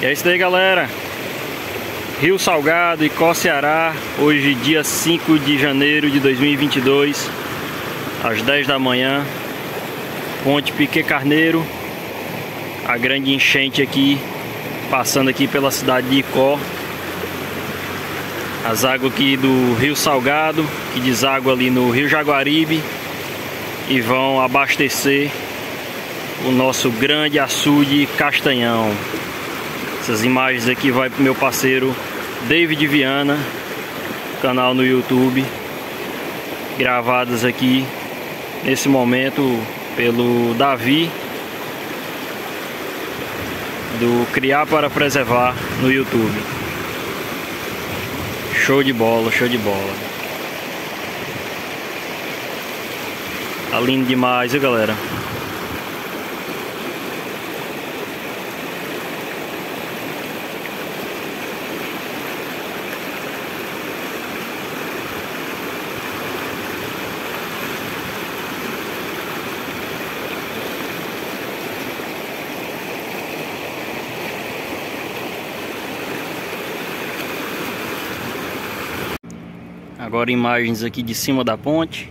E é isso aí, galera. Rio Salgado e Ceará, hoje dia 5 de janeiro de 2022, às 10 da manhã. Ponte Piquet Carneiro, a grande enchente aqui, passando aqui pela cidade de Icó. As águas aqui do Rio Salgado, que deságua ali no Rio Jaguaribe e vão abastecer o nosso grande açude Castanhão. Essas imagens aqui vai pro meu parceiro David Viana, canal no YouTube, gravadas aqui nesse momento pelo Davi do Criar para Preservar no YouTube. Show de bola, show de bola. Tá lindo demais, viu galera? Agora imagens aqui de cima da ponte.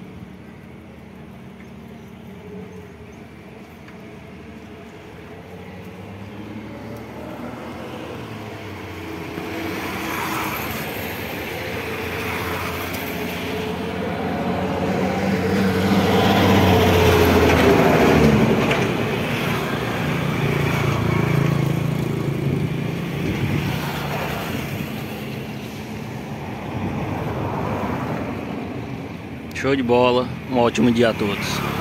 Show de bola, um ótimo dia a todos.